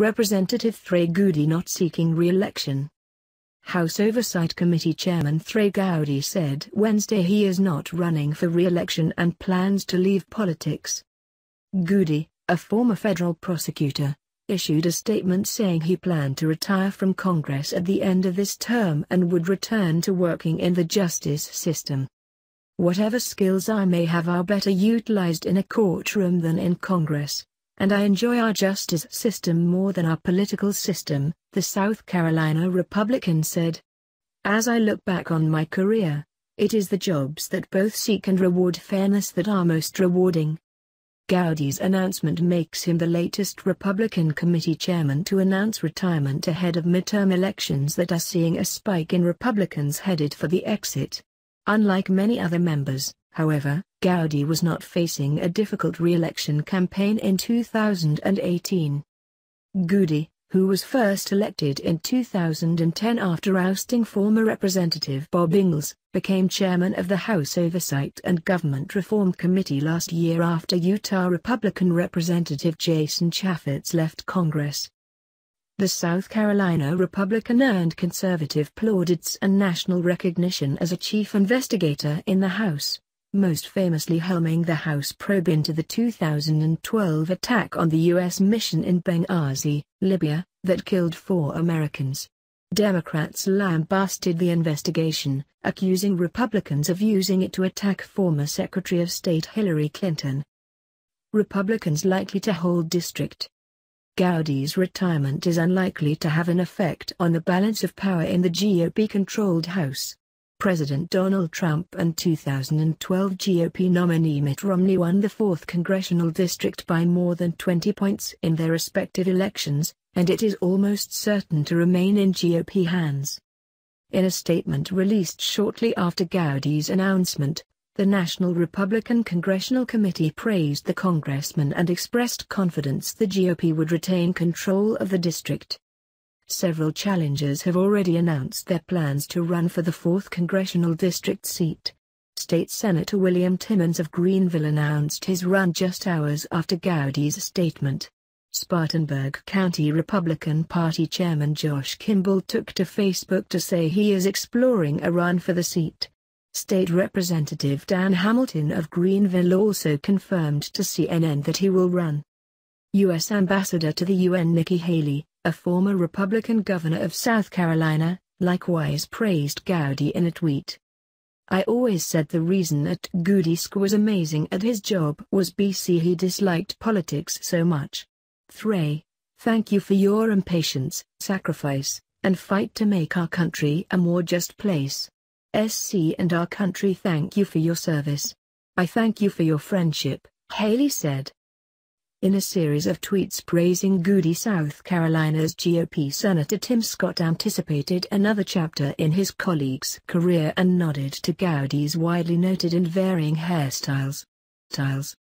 Representative Trey Gowdy not seeking re-election. House Oversight Committee Chairman Trey Gowdy said Wednesday he is not running for re-election and plans to leave politics. Gowdy, a former federal prosecutor, issued a statement saying he planned to retire from Congress at the end of this term and would return to working in the justice system. Whatever skills I may have are better utilized in a courtroom than in Congress, and I enjoy our justice system more than our political system, the South Carolina Republican said. As I look back on my career, it is the jobs that both seek and reward fairness that are most rewarding. Gowdy's announcement makes him the latest Republican committee chairman to announce retirement ahead of midterm elections that are seeing a spike in Republicans headed for the exit. Unlike many other members, however, Gowdy was not facing a difficult re-election campaign in 2018. Gowdy, who was first elected in 2010 after ousting former Representative Bob Inglis, became chairman of the House Oversight and Government Reform Committee last year after Utah Republican Representative Jason Chaffetz left Congress. The South Carolina Republican earned conservative plaudits and national recognition as a chief investigator in the House most famously helming the House probe into the 2012 attack on the U.S. mission in Benghazi, Libya, that killed four Americans. Democrats lambasted the investigation, accusing Republicans of using it to attack former Secretary of State Hillary Clinton. Republicans likely to hold district. Gowdy's retirement is unlikely to have an effect on the balance of power in the GOP-controlled House. President Donald Trump and 2012 GOP nominee Mitt Romney won the 4th congressional district by more than 20 points in their respective elections, and it is almost certain to remain in GOP hands. In a statement released shortly after Gowdy's announcement, the National Republican Congressional Committee praised the congressman and expressed confidence the GOP would retain control of the district. Several challengers have already announced their plans to run for the 4th congressional district seat. State Senator William Timmons of Greenville announced his run just hours after Gowdy's statement. Spartanburg County Republican Party Chairman Josh Kimball took to Facebook to say he is exploring a run for the seat. State Representative Dan Hamilton of Greenville also confirmed to CNN that he will run. U.S. Ambassador to the UN Nikki Haley, a former Republican governor of South Carolina, likewise praised Gowdy in a tweet. I always said the reason that Gowdy's was amazing at his job was BC he disliked politics so much. Trey, thank you for your impatience, sacrifice, and fight to make our country a more just place. SC and our country thank you for your service. I thank you for your friendship, Haley said. In a series of tweets praising Gowdy South Carolina's GOP Senator Tim Scott anticipated another chapter in his colleague's career and nodded to Gowdy's widely noted and varying hairstyles. Styles.